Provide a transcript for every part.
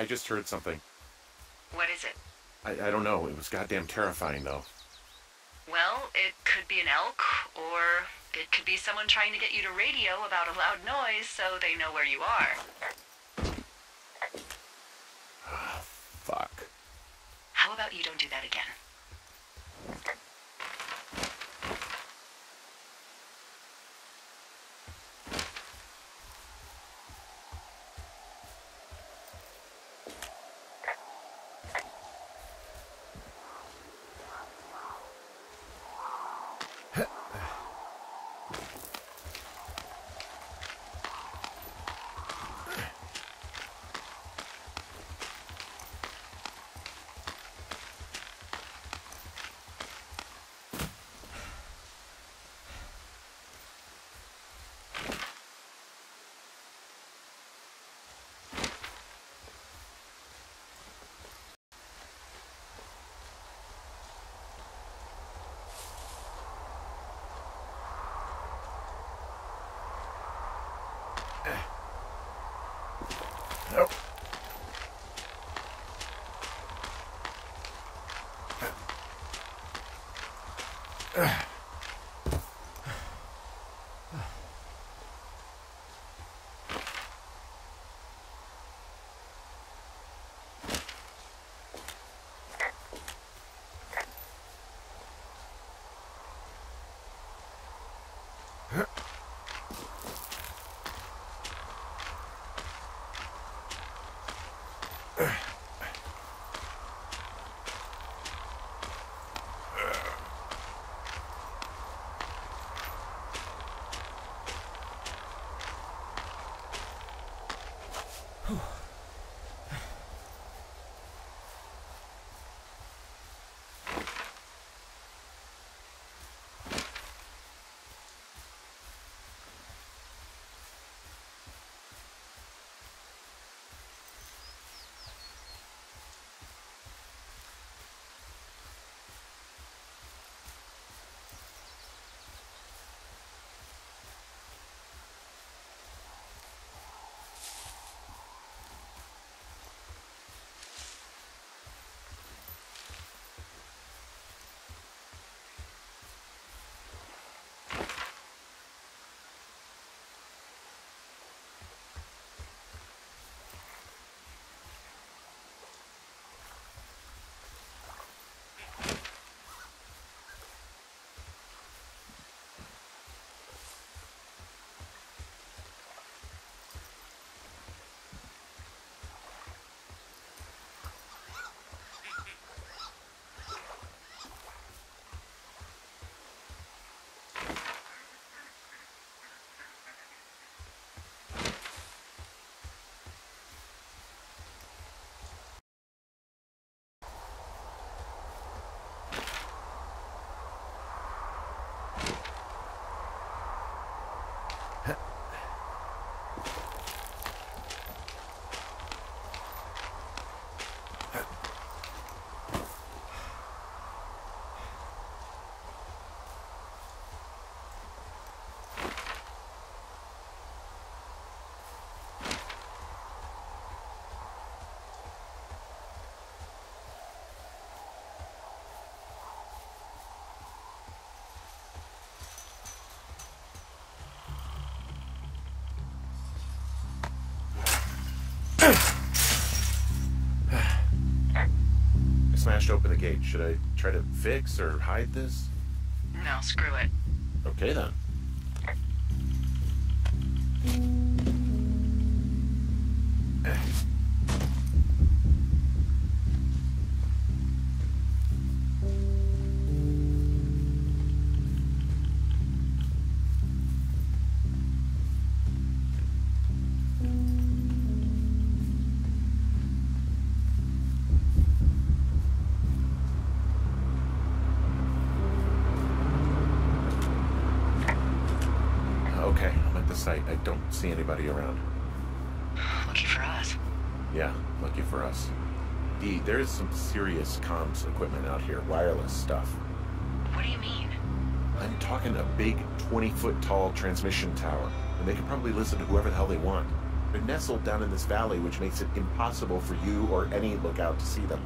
I just heard something. What is it? I, I don't know. It was goddamn terrifying, though. Well, it could be an elk, or it could be someone trying to get you to radio about a loud noise so they know where you are. Ah, fuck. How about you don't do that again? Eh. Nope. I smashed open the gate. Should I try to fix or hide this? No, screw it. Okay then. Don't see anybody around. Lucky for us. Yeah, lucky for us. D, there is some serious comms equipment out here, wireless stuff. What do you mean? I'm talking a big 20 foot tall transmission tower, and they can probably listen to whoever the hell they want. They're nestled down in this valley, which makes it impossible for you or any lookout to see them.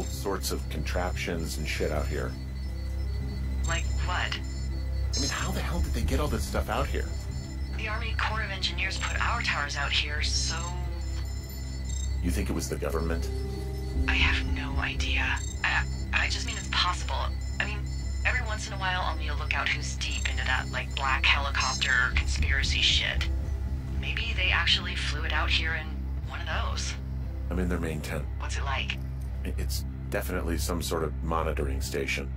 All sorts of contraptions and shit out here. Like what? I mean, how the hell did they get all this stuff out here? The Army Corps of Engineers put our towers out here, so You think it was the government? I have no idea. I, I just mean it's possible. I mean, every once in a while I'll need a lookout who's deep into that, like, black helicopter conspiracy shit. Maybe they actually flew it out here in one of those. I'm in their main tent. What's it like? It's definitely some sort of monitoring station.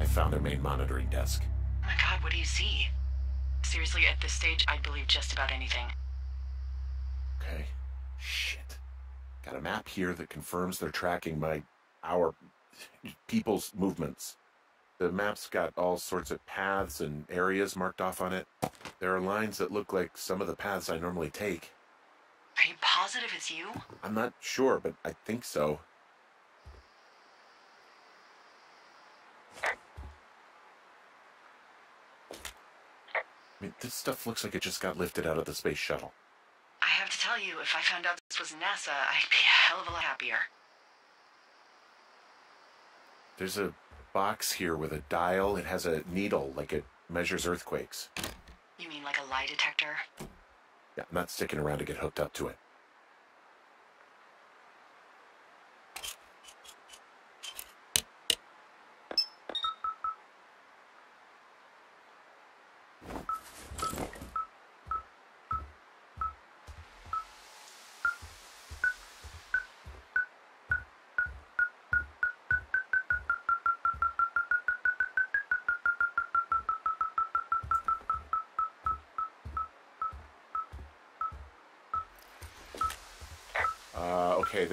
I found their main monitoring desk. Oh my god, what do you see? Seriously, at this stage, I'd believe just about anything. Okay. Shit. Got a map here that confirms they're tracking my our people's movements. The map's got all sorts of paths and areas marked off on it. There are lines that look like some of the paths I normally take. Are you positive it's you? I'm not sure, but I think so. I mean, this stuff looks like it just got lifted out of the space shuttle. I have to tell you, if I found out this was NASA, I'd be a hell of a lot happier. There's a box here with a dial. It has a needle, like it measures earthquakes. You mean like a lie detector? Yeah, I'm not sticking around to get hooked up to it.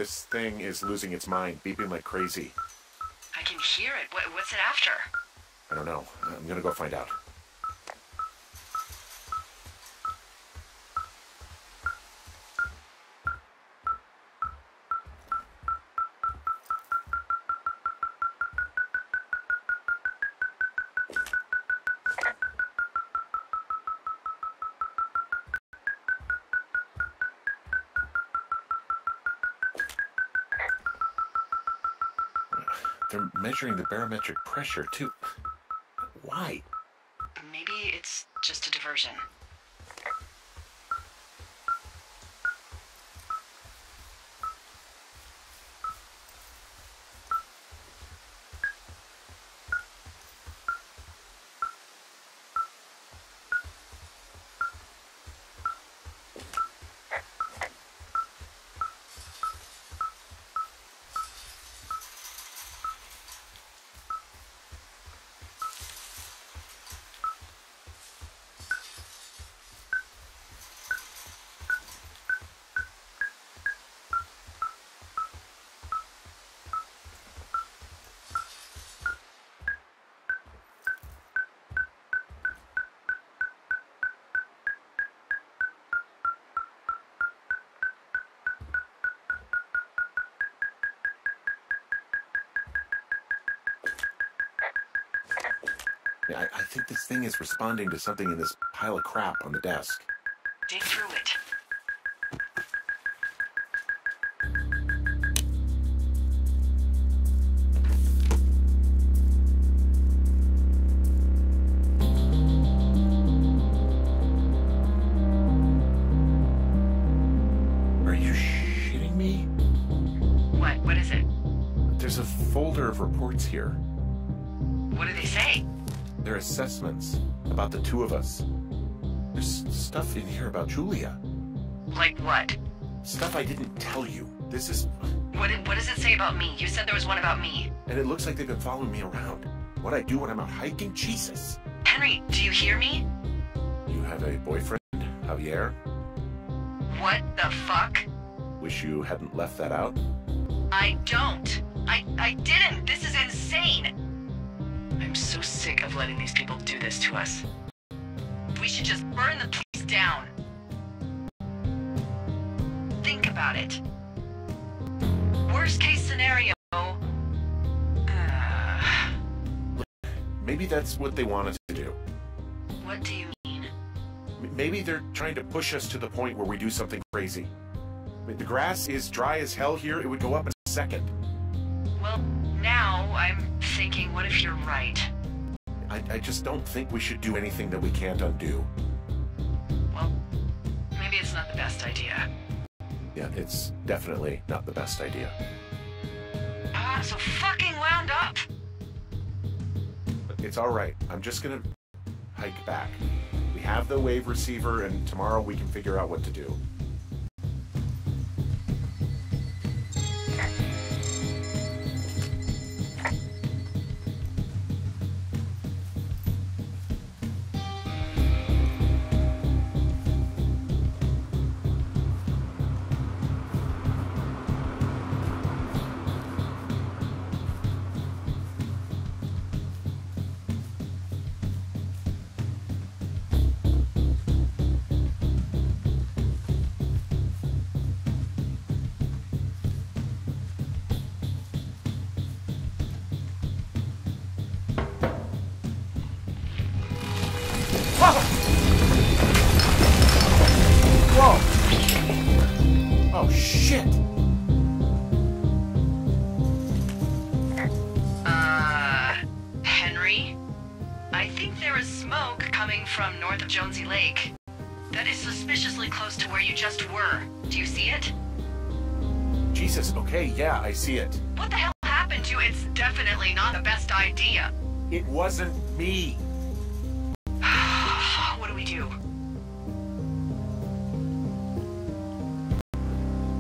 This thing is losing its mind, beeping like crazy. I can hear it. What, what's it after? I don't know. I'm gonna go find out. Measuring the barometric pressure, too. Why? Maybe it's just a diversion. I, I think this thing is responding to something in this pile of crap on the desk. About the two of us. There's stuff in here about Julia. Like what? Stuff I didn't tell you. This is. What, did- what does it say about me? You said there was one about me. And it looks like they've been following me around. What I do when I'm out hiking? Jesus. Henry, do you hear me? You have a boyfriend, Javier? What the fuck? Wish you hadn't left that out. I don't. I I didn't. This is insane. I'm so sick of letting these people do this to us. We should just burn the place down. Think about it. Worst case scenario. Uh, Maybe that's what they want us to do. what do you mean? Maybe they're trying to push us to the point where we do something crazy. The grass is dry as hell here. It would go up in a second. Well, now I'm thinking, what if you're right? I, I just don't think we should do anything that we can't undo. Well, maybe it's not the best idea. Yeah, it's definitely not the best idea. Ah, so fucking wound up. It's all right. I'm just gonna hike back. We have the wave receiver, and tomorrow we can figure out what to do. From north of Jonesy Lake. That is suspiciously close to where you just were. Do you see it? Jesus. Okay, yeah, I see it. What the hell happened to It's definitely not the best idea. It wasn't me. what do we do?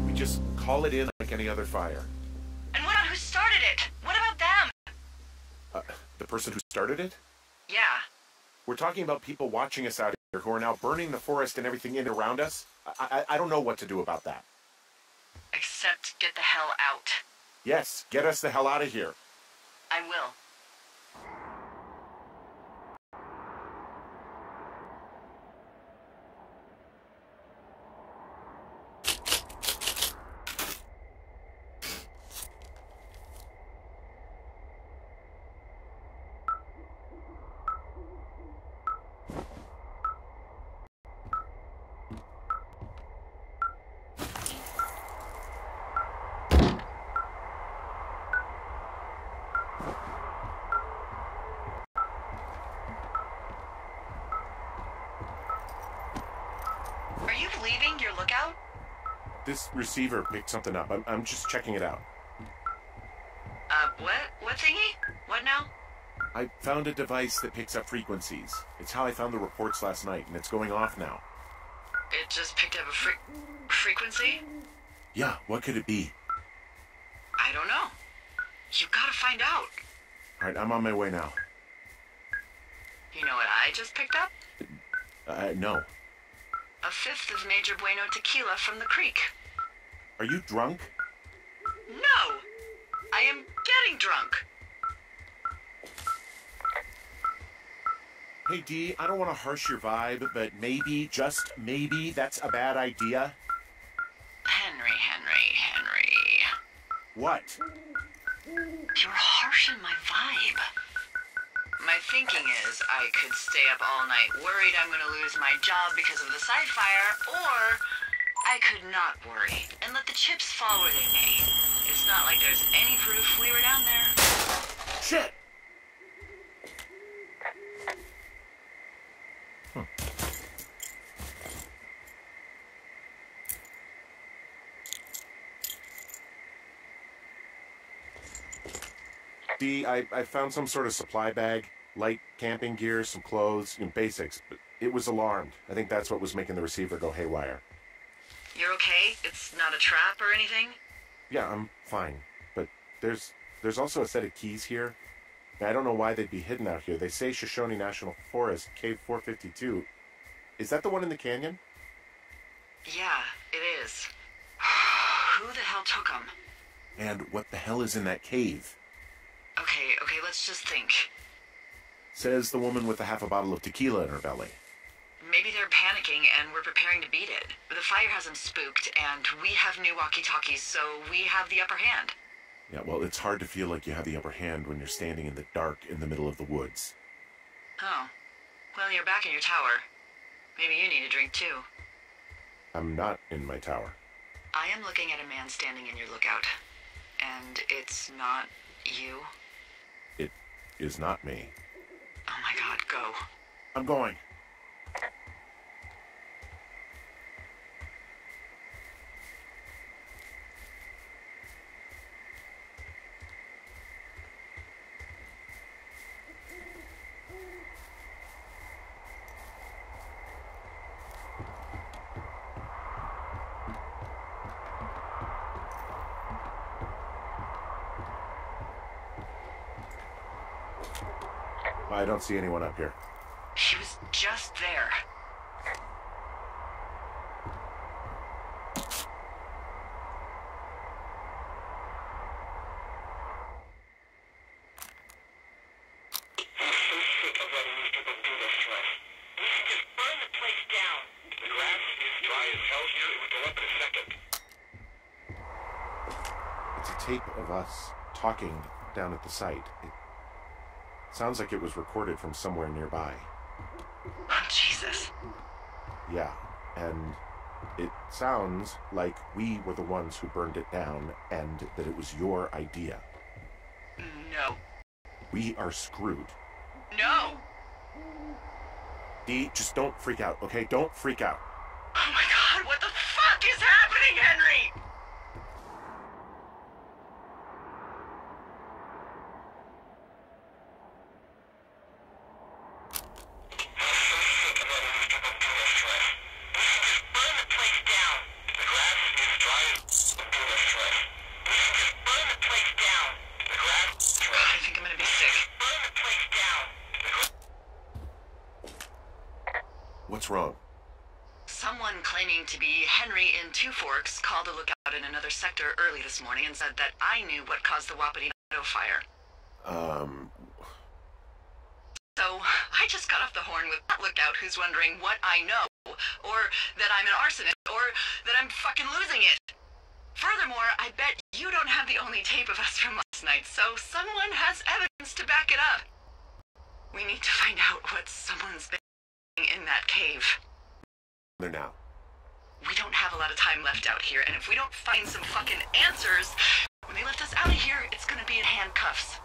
We just call it in like any other fire. And what about who started it? What about them? Uh, the person who started it? Yeah. We're talking about people watching us out here who are now burning the forest and everything in around us. I, I, I don't know what to do about that. Except get the hell out. Yes, get us the hell out of here. I will. Are you leaving your lookout? This receiver picked something up. I'm, I'm just checking it out. Uh, what? What thingy? What now? I found a device that picks up frequencies. It's how I found the reports last night, and it's going off now. It just picked up a fre- frequency? Yeah, what could it be? I don't know. You gotta find out. All right, I'm on my way now. You know what I just picked up? Uh, no. A fifth of Major Bueno tequila from the creek. Are you drunk? No! I am getting drunk. Hey, D, I don't want to harsh your vibe, but maybe, just maybe, that's a bad idea. Henry, Henry, Henry. What? You're harshing my vibe. My thinking is I could stay up all night worried I'm gonna lose my job because of the side fire, or I could not worry and let the chips fall where they may. It's not like there's any proof we were down there. Shit! D, I, I found some sort of supply bag, light camping gear, some clothes, you know, basics, but it was alarmed. I think that's what was making the receiver go haywire. You're okay? It's not a trap or anything? Yeah, I'm fine, but there's there's also a set of keys here. I don't know why they'd be hidden out here. They say Shoshone National Forest, Cave 452. Is that the one in the canyon? Yeah, it is. Who the hell took them? And what the hell is in that cave? Okay, okay, let's just think. Says the woman with a half a bottle of tequila in her belly. Maybe they're panicking and we're preparing to beat it. The fire hasn't spooked, and we have new walkie-talkies, so we have the upper hand. Yeah, well, it's hard to feel like you have the upper hand when you're standing in the dark in the middle of the woods. Oh. Well, you're back in your tower. Maybe you need a drink too. I'm not in my tower. I am looking at a man standing in your lookout. And it's not you? It is not me. Oh my god, go. I'm going. I don't see anyone up here. She was just there. It's a tape of us talking down at the site. It sounds like it was recorded from somewhere nearby. Oh, Jesus. Yeah, and it sounds like we were the ones who burned it down and that it was your idea. No. We are screwed. No! Dee, just don't freak out, okay? Don't freak out. Oh my god, what the fuck is happening, Henry? I think I'm gonna be sick. What's wrong? Someone claiming to be Henry in Two Forks called a lookout in another sector early this morning and said that I knew what caused the Wapiti fire. Um, So I just got off the horn with that lookout who's wondering what I know, or that I'm an arsonist, or that I'm fucking losing it. Furthermore, I bet you don't have the only tape of us from last night, so someone has evidence to back it up. We need to find out what someone's been doing in that cave. there now. We don't have a lot of time left out here, and if we don't find some fucking answers, when they lift us out of here, it's gonna be in handcuffs.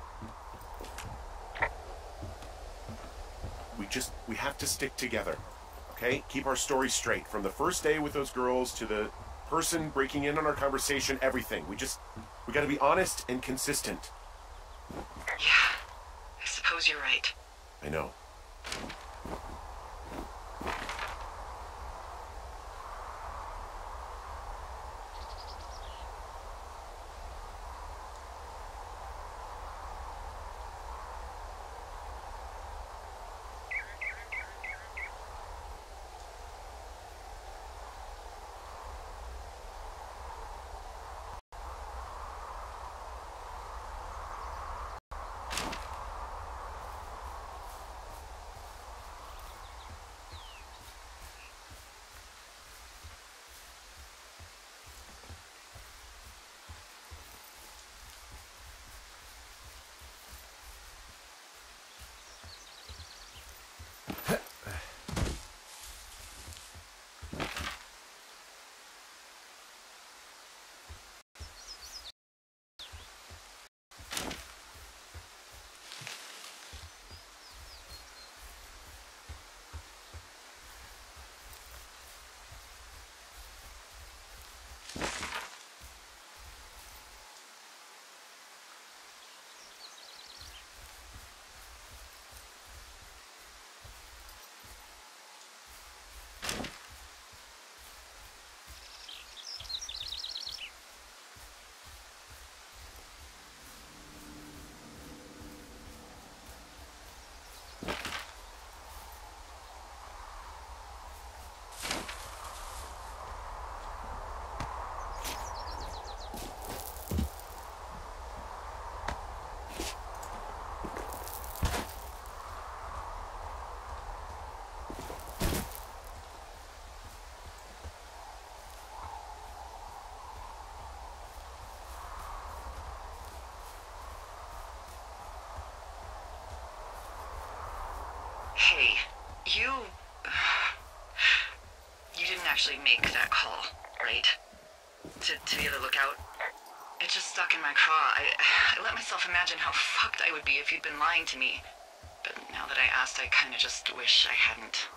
We just, we have to stick together, okay? Keep our story straight. From the first day with those girls to the person breaking in on our conversation, everything. We just, we gotta be honest and consistent. Yeah, I suppose you're right. I know. Hey, you. You didn't actually make that call, right? To, to the other lookout? It just stuck in my craw. I, I let myself imagine how fucked I would be if you'd been lying to me. But now that I asked, I kinda just wish I hadn't.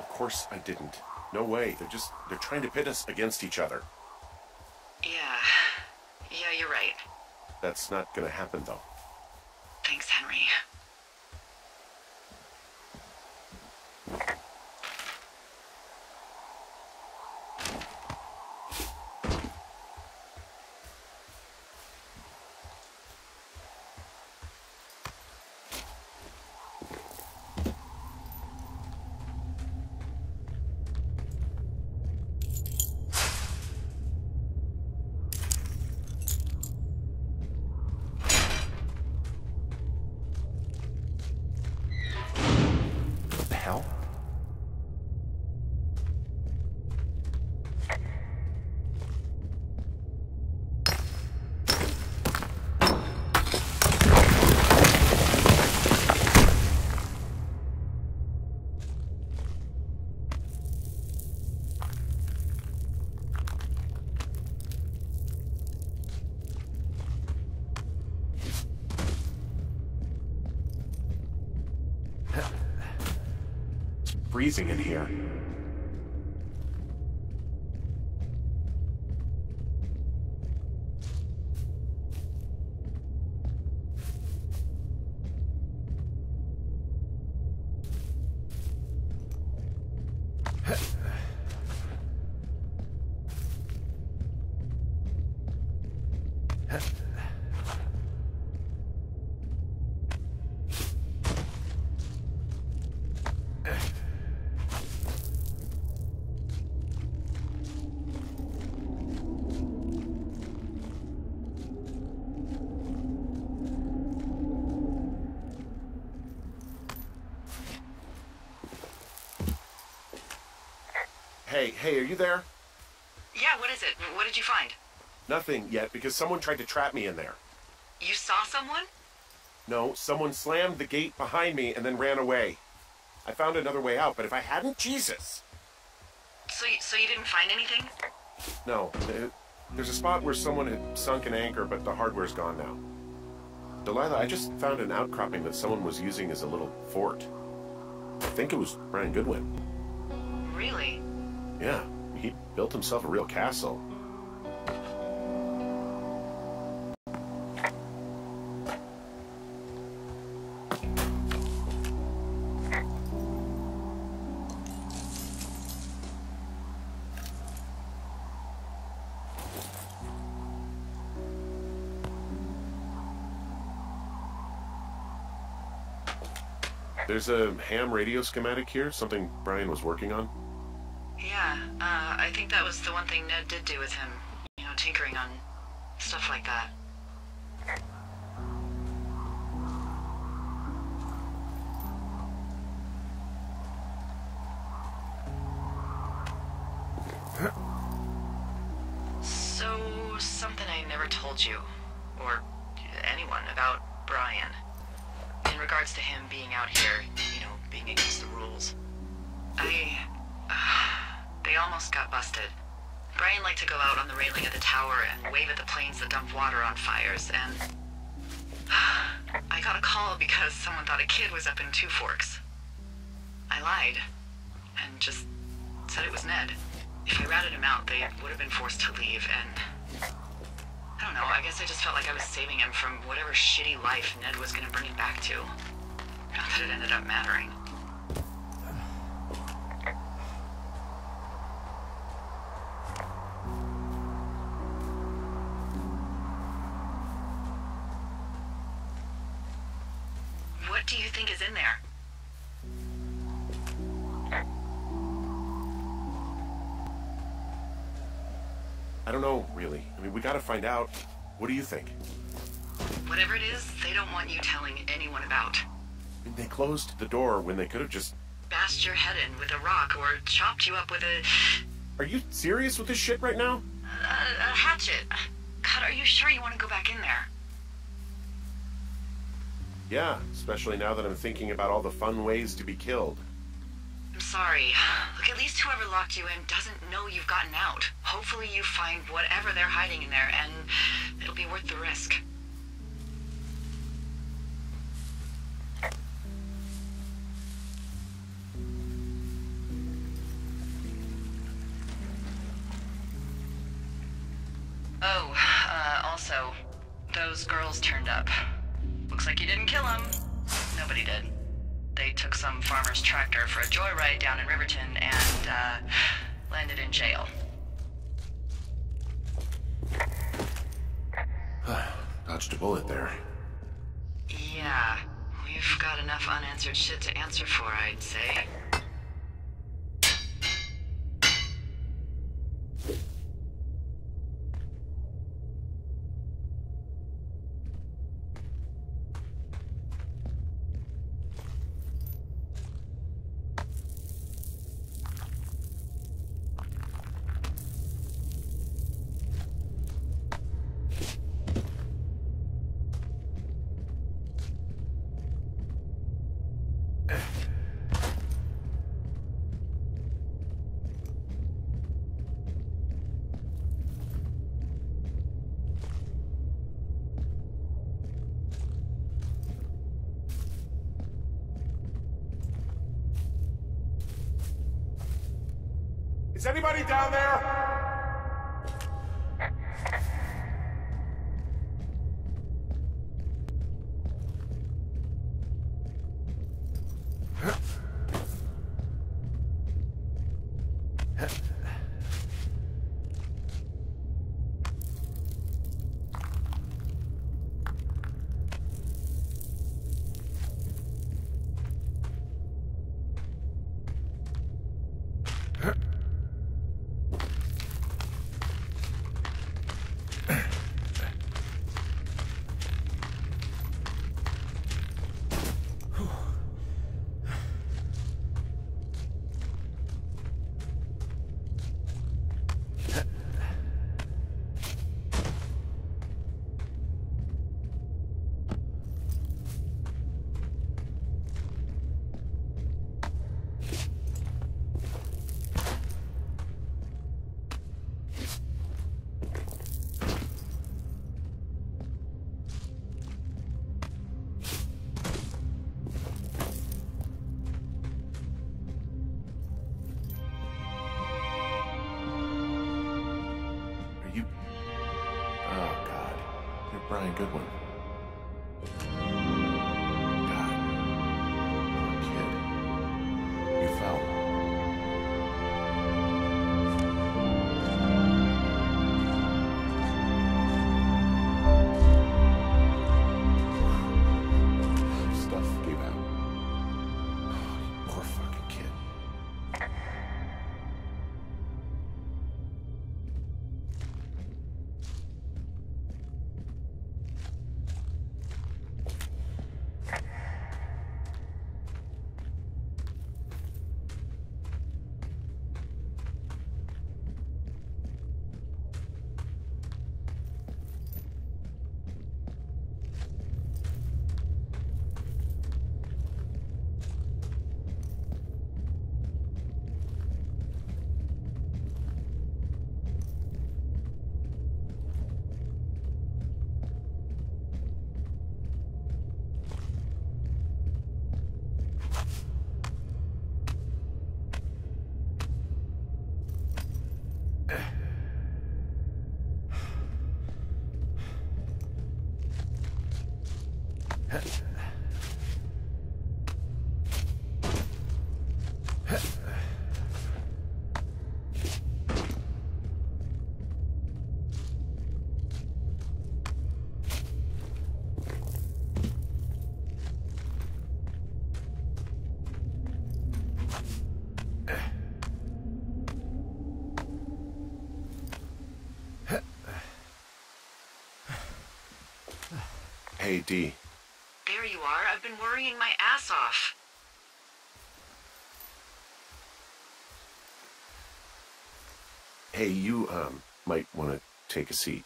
Of course I didn't. No way. They're just, they're trying to pit us against each other. Yeah. Yeah, you're right. That's not gonna happen, though. Freezing in here. Hey, hey, are you there? Yeah, what is it? What did you find? Nothing yet because someone tried to trap me in there. You saw someone? No, someone slammed the gate behind me and then ran away. I found another way out, but if I hadn't, Jesus! So, you, so you didn't find anything? No, th- there's a spot where someone had sunk an anchor, but the hardware's gone now. Delilah, I just found an outcropping that someone was using as a little fort. I think it was Brian Goodwin. Really? Yeah, he built himself a real castle. There's a ham radio schematic here, something Brian was working on. I think that was the one thing Ned did do with him. You know, tinkering on stuff like that. Because someone thought a kid was up in Two Forks. I lied, and just said it was Ned. If I ratted him out, they would have been forced to leave, and. I don't know, I guess I just felt like I was saving him from whatever shitty life Ned was gonna bring him back to. Not that it ended up mattering. Find out. What do you think? Whatever it is, they don't want you telling anyone about. They closed the door when they could have just. Bashed your head in with a rock or chopped you up with a, Are you serious with this shit right now? a, a hatchet. God, are you sure you want to go back in there? Yeah, especially now that I'm thinking about all the fun ways to be killed. Sorry. Look, at least whoever locked you in doesn't know you've gotten out. Hopefully you find whatever they're hiding in there, and it'll be worth the risk. Down in Riverton and, uh, landed in jail. Dodged a bullet there. Yeah, we've got enough unanswered shit to answer for, I'd say. Is anybody down there? You're Brian Hey, D. There you are. I've been worrying my ass off. Hey, you, um, might want to take a seat.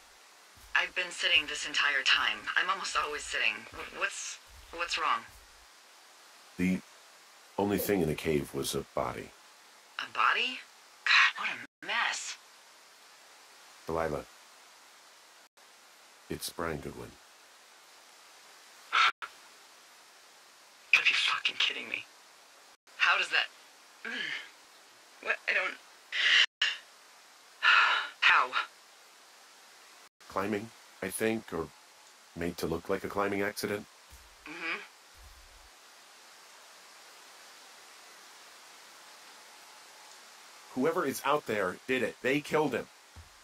I've been sitting this entire time. I'm almost always sitting. What's what's wrong? The only thing in the cave was a body. A body? God, what a mess. Delilah. It's Brian Goodwin. Gotta be fucking kidding me. How does that? Mm. What? I don't. How? Climbing, I think, or made to look like a climbing accident. Mm-hmm. Whoever is out there did it. They killed him.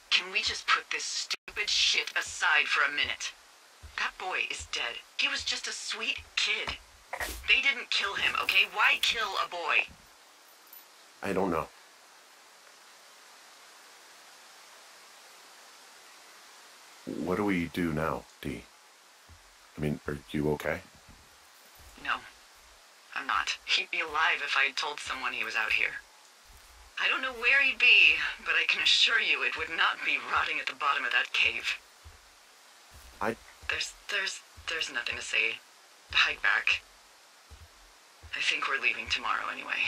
Can we just put this stupid shit aside for a minute? That boy is dead. He was just a sweet kid. They didn't kill him, okay? Why kill a boy? I don't know. What do we do now, Dee? I mean, are you okay? No, I'm not. He'd be alive if I had told someone he was out here. I don't know where he'd be, but I can assure you it would not be rotting at the bottom of that cave. I There's, there's, there's nothing to say. Hike back. I think we're leaving tomorrow anyway.